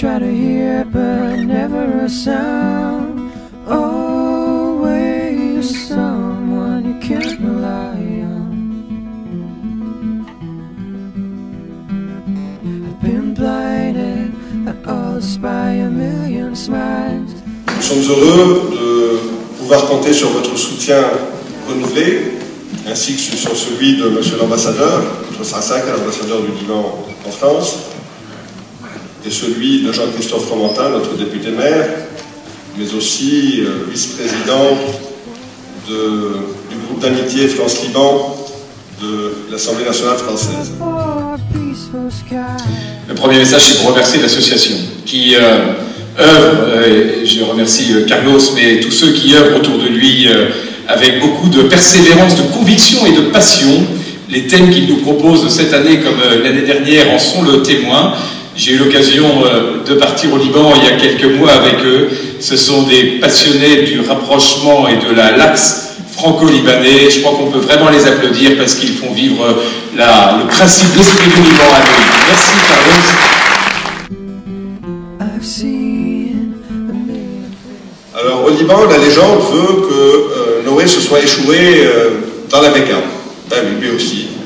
try to hear, but never a sound. Always someone you can't rely on. I've been blinded, I always by a million smiles. Nous sommes heureux de pouvoir compter sur votre soutien renouvelé, ainsi que sur celui de Monsieur l'ambassadeur, M. Sassak, l'ambassadeur du Liban en France, et celui de Jean-Christophe Romantin, notre député maire, mais aussi euh, vice-président du groupe d'amitié France-Liban de l'Assemblée nationale française. Le premier message, c'est pour remercier l'association qui euh, œuvre, euh, et je remercie euh, Carlos, mais tous ceux qui œuvrent autour de lui euh, avec beaucoup de persévérance, de conviction et de passion. Les thèmes qu'il nous propose cette année, comme euh, l'année dernière, en sont le témoin. J'ai eu l'occasion euh, de partir au Liban il y a quelques mois avec eux. Ce sont des passionnés du rapprochement et de la l'axe franco-libanais. Je crois qu'on peut vraiment les applaudir parce qu'ils font vivre euh, la- le principe d'esprit du Liban à nous. Merci Carlos. I've seen a million faces. Alors au Liban, la légende veut que euh, Noé se soit échoué euh, dans la Mecca. Ben oui, lui aussi.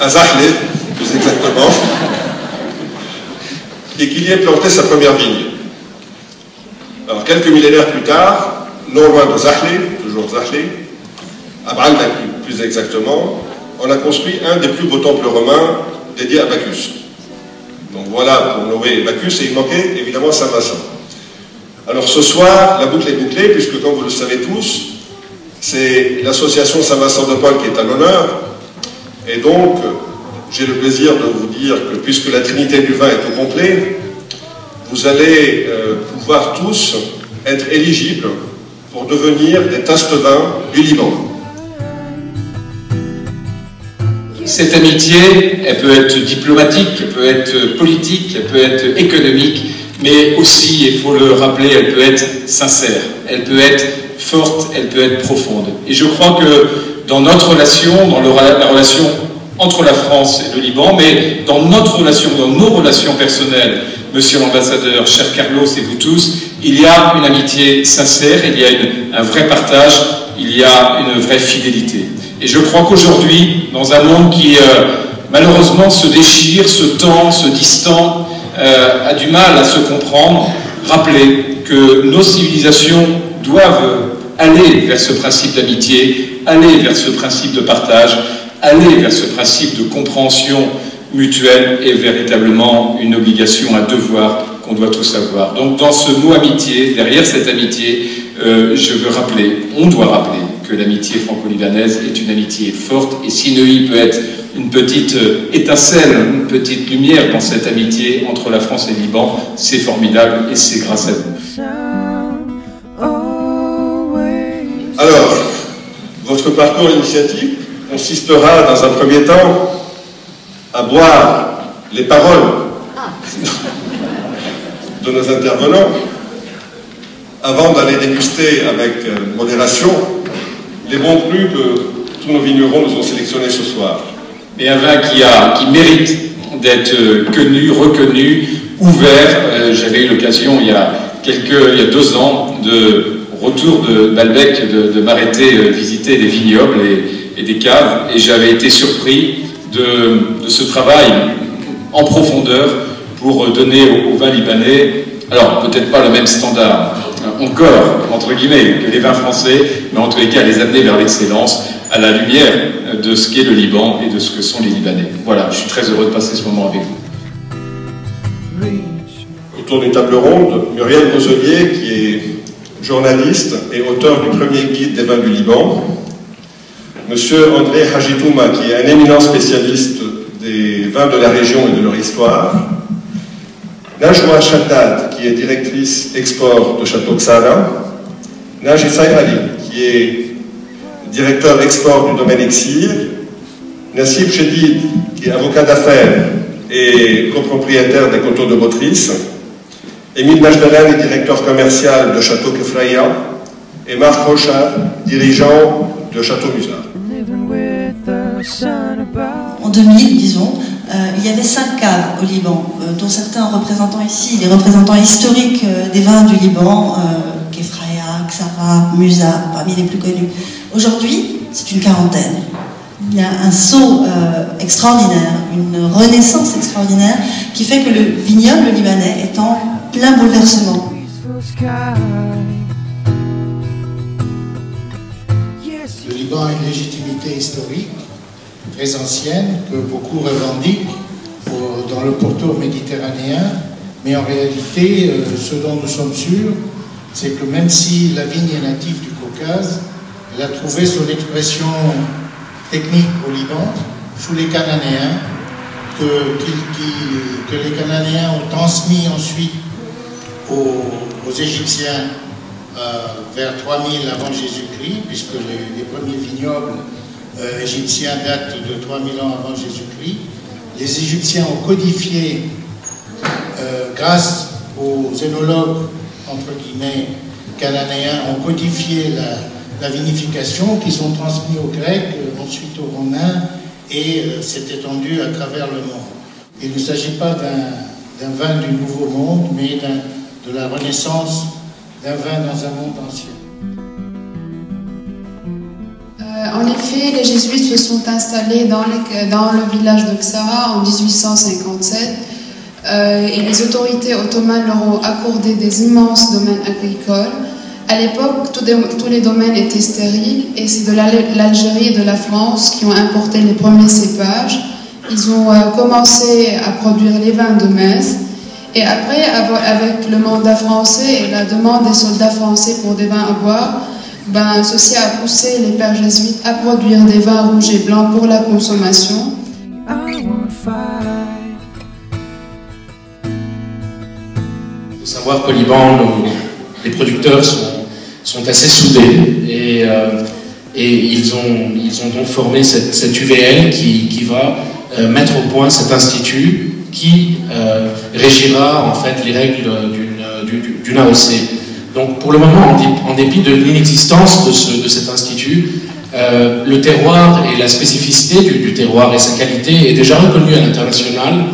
À Zahle, plus exactement. Et qu'il y ait planté sa première vigne. Alors quelques millénaires plus tard, non loin de Zahle, toujours Zahle, à Bralda plus, exactement, on a construit un des plus beaux temples romains dédiés à Bacchus. Donc voilà pour Noé et Bacchus, et il manquait évidemment Saint-Vincent. Alors ce soir, la boucle est bouclée, puisque comme vous le savez tous, c'est l'association Saint-Vincent de Paul qui est à l'honneur. Et donc, j'ai le plaisir de vous dire que puisque la Trinité du vin est au complet, vous allez euh, pouvoir tous être éligibles pour devenir des tasses de du Liban. Cette amitié, elle peut être diplomatique, elle peut être politique, elle peut être économique, mais aussi, il faut le rappeler, elle peut être sincère, elle peut être forte, elle peut être profonde. Et je crois que dans notre relation, dans la relation entre la France et le Liban, mais dans notre relation, dans nos relations personnelles, Monsieur l'ambassadeur, cher Carlos et vous tous, il y a une amitié sincère, il y a un vrai partage, il y a une vraie fidélité. Et je crois qu'aujourd'hui, dans un monde qui euh, malheureusement se déchire, se tend, se distend, euh, a du mal à se comprendre, rappeler que nos civilisations doivent aller vers ce principe d'amitié, aller vers ce principe de partage, aller vers ce principe de compréhension mutuelle est véritablement une obligation, un devoir qu'on doit tous avoir. Donc dans ce mot amitié, derrière cette amitié, euh, je veux rappeler, on doit rappeler que l'amitié franco-libanaise est une amitié forte et si Neuilly peut être une petite euh, étincelle, une petite lumière dans cette amitié entre la France et le Liban, c'est formidable et c'est grâce à vous. Alors, votre parcours initiatique? Consistera dans un premier temps à boire les paroles de nos intervenants avant d'aller déguster avec euh, modération les bons crus que tous nos vignerons nous ont sélectionnés ce soir. Mais un vin qui, a, qui mérite d'être euh, connu, reconnu, ouvert. Euh, J'avais eu l'occasion il, y a quelques, il y a deux ans de retour de Balbec de, de m'arrêter visiter des vignobles et, et des caves et j'avais été surpris de, ce travail en profondeur pour donner au, au vin libanais, alors peut-être pas le même standard, encore, entre guillemets, que les vins français, mais en tous les cas les amener vers l'excellence à la lumière de ce qu'est le Liban et de ce que sont les Libanais. Voilà, je suis très heureux de passer ce moment avec vous. Autour d'une table ronde, Muriel Roselier, qui est journaliste et auteur du premier guide des vins du Liban, Monsieur André Hajitouma, qui est un éminent spécialiste des vins de la région et de leur histoire, Najwa Shaddad, qui est directrice export de Château Xara, Naji Ali, qui est directeur export du domaine Exir, Nassib Chedid, qui est avocat d'affaires et copropriétaire des coteaux de Botrice, Émile Majdalan est directeur commercial de Château Kefraya, et Marc Rochard, dirigeant de Château Musard. En 2000, disons, euh, il y avait cinq caves au Liban, euh, dont certains représentants ici, les représentants historiques euh, des vins du Liban, Kefraya, Xara, Musa, parmi les plus connus. Aujourd'hui, c'est une quarantaine. Il y a un saut extraordinaire, une renaissance extraordinaire qui fait que le vignoble libanais est en plein bouleversement. Le Liban a une légitimité historique très ancienne que beaucoup revendiquent dans le pourtour méditerranéen, mais en réalité, euh, ce dont nous sommes sûrs, c'est que même si la vigne est native du Caucase, elle a trouvé son expression technique au Liban, sous les Cananéens, que, les Cananéens ont transmis ensuite aux, Égyptiens euh, vers 3000 avant Jésus-Christ, puisque les premiers vignobles euh, égyptien date de 3000 ans avant Jésus-Christ. Les Égyptiens ont codifié, euh, grâce aux énologues, entre guillemets, cananéens, ont codifié la, vinification qui sont transmis aux Grecs, euh, ensuite aux Romains, et s'est étendu à travers le monde. Il ne s'agit pas d'un vin du Nouveau Monde, mais de la renaissance d'un vin dans un monde ancien. En effet, les jésuites se sont installés dans, le village de Xara en 1857 euh, et les autorités ottomanes leur ont accordé des immenses domaines agricoles. À l'époque, tous les domaines étaient stériles et c'est de l'Algérie et de la France qui ont importé les premiers cépages. Ils ont euh, commencé à produire les vins de Metz et après, avec le mandat français et la demande des soldats français pour des vins à boire, ben, ceci a poussé les pères jésuites à produire des vins rouges et blancs pour la consommation. Il faut savoir qu'au Liban, les producteurs sont, sont assez soudés et, euh, et ils, ont, ils ont donc formé cette, cette UVL qui, qui va euh, mettre au point cet institut qui euh, régira en fait les règles d'une AOC. Donc pour le moment, en dépit de l'inexistence de, cet institut, euh, le terroir et la spécificité du, terroir et sa qualité est déjà reconnue à l'international,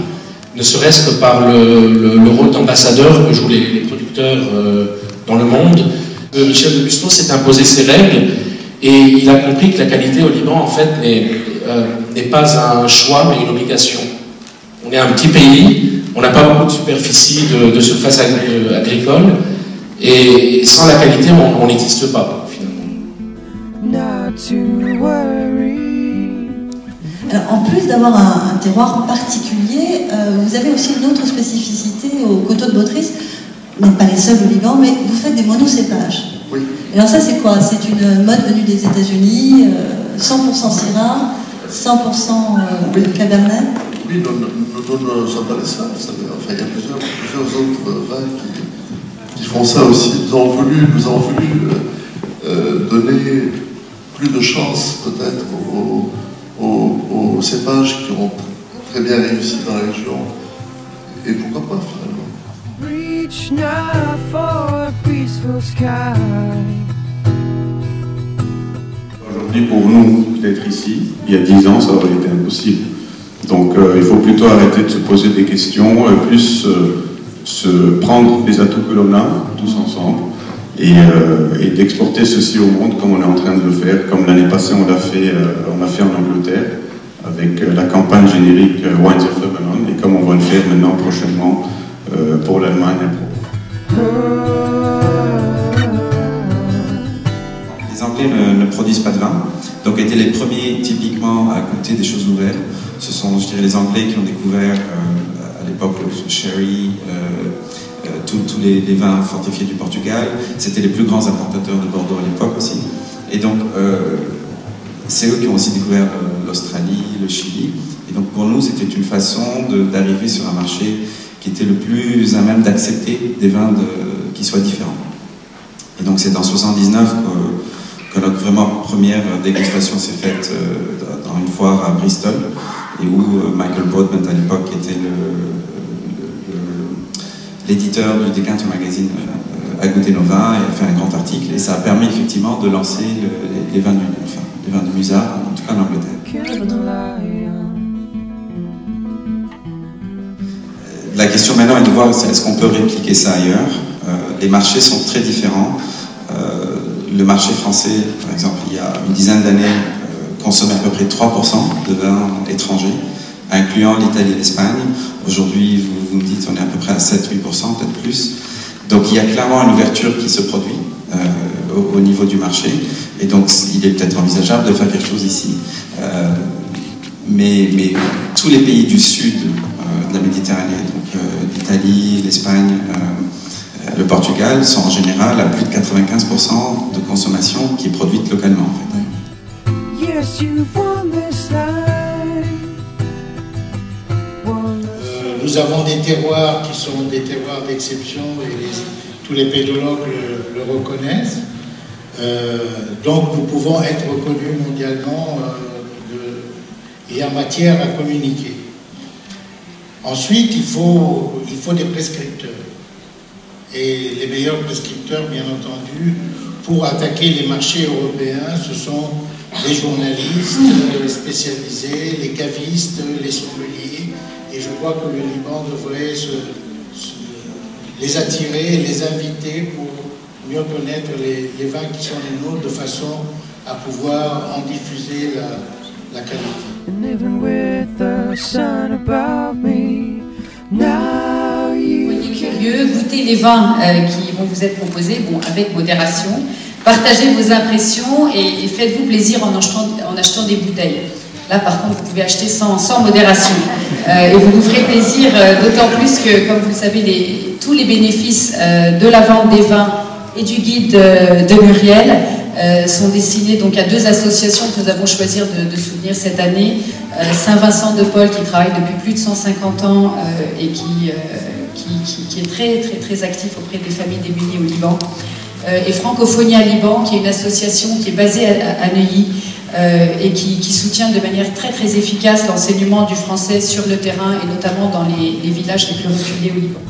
ne serait-ce que par le, rôle d'ambassadeur que jouent les, producteurs euh, dans le monde. Euh, Michel de Bustos s'est imposé ses règles et il a compris que la qualité au Liban, en fait, n'est pas un choix, mais une obligation. On est un petit pays, on n'a pas beaucoup de superficie de surface agricole, et sans la qualité, on n'existe pas, finalement. Alors, en plus d'avoir un, terroir particulier, euh, vous avez aussi une autre spécificité au coteau de Botris. Vous n'êtes pas les seuls au Liban, mais vous faites des monocépages. Oui. Alors ça, c'est quoi? C'est une mode venue des États-Unis, 100% Syrah, 100% Cabernet? Oui, nous, nous, sommes pas les seuls. Enfin, il y a plusieurs, plusieurs autres vins qui qui font ça aussi. Nous avons voulu, nous avons voulu euh, euh, donner plus de chance peut-être aux, aux, cépages qui ont très bien réussi dans la région. Et pourquoi pas finalement Aujourd'hui, pour nous, d'être ici, il y a dix ans, ça aurait été impossible. Donc, euh, il faut plutôt arrêter de se poser des questions, plus se prendre les atouts que l'on a, tous ensemble, euh, et, d'exporter ceci au monde comme on est en train de le faire, comme l'année passée on l'a fait, euh, fait en Angleterre, avec euh, la campagne générique Wines of Lebanon, et comme on va le faire maintenant prochainement pour l'Allemagne. Les Anglais ne, produisent pas de vin, donc étaient les premiers typiquement à goûter des choses nouvelles. Ce sont, les Anglais qui ont découvert sherry, euh, euh, tous les, vins fortifiés du Portugal. C'était les plus grands importateurs de Bordeaux à l'époque aussi. Et donc, euh, c'est eux qui ont aussi découvert l'Australie, le Chili. Et donc, pour nous, c'était une façon d'arriver sur un marché qui était le plus à même d'accepter des vins qui soient différents. Et donc, c'est en 79 que, notre vraiment première dégustation s'est faite dans une foire à Bristol et où Michael Broadbent à l'époque était l'éditeur du Decanter Magazine a goûté nos vins et a fait un grand article et ça a permis effectivement de lancer les, vins du, enfin, les vins de Musard, en tout cas en Angleterre. la question maintenant est de voir est-ce qu'on peut répliquer ça ailleurs? les marchés sont très différents. le marché français, par exemple, il y a une dizaine d'années, consommait à peu près 3% de vin étranger, incluant l'Italie et l'Espagne. Aujourd'hui, vous, vous, me dites on est à peu près à 7-8%, peut-être plus. Donc il y a clairement une ouverture qui se produit au, au, niveau du marché. Et donc il est peut-être envisageable de faire quelque chose ici. Euh, mais, tous les pays du sud euh, de la Méditerranée, donc euh, l'Italie, l'Espagne, le Portugal, sont en général à plus de 95% de consommation qui est produite localement. Nous avons des terroirs qui sont des terroirs d'exception et tous les pédologues le, reconnaissent. Euh, donc nous pouvons être reconnus mondialement euh, et en matière à communiquer. Ensuite, il faut, il faut des prescripteurs. Et les meilleurs prescripteurs, bien entendu, pour attaquer les marchés européens, ce sont les journalistes spécialisés, les cavistes, les sommeliers. Et je crois que le Liban devrait se- se- les attirer, les inviter pour mieux connaître les, les vins qui sont les nôtres de façon à pouvoir en diffuser la, la qualité. And even with the sun above me, now you Soyez curieux, goûtez les vins euh, qui vont vous être proposés, bon, avec modération. Partagez vos impressions et, et faites-vous plaisir en achetant, en achetant des bouteilles. Là, par contre, vous pouvez acheter sans, modération. Euh, et vous vous ferez plaisir, euh, d'autant plus que, comme vous le savez, tous les bénéfices euh, de la vente des vins et du guide de Muriel sont destinés donc à deux associations que nous avons choisi de, soutenir cette année. Saint-Vincent de Paul, qui travaille depuis plus de 150 ans et qui, est très, très, très actif auprès des familles démunies au Liban. Et Francophonie à Liban, qui est une association qui est basée à, Neuilly et qui, soutient de manière très très efficace l'enseignement du français sur le terrain et notamment dans les, les villages les plus reculés au Liban.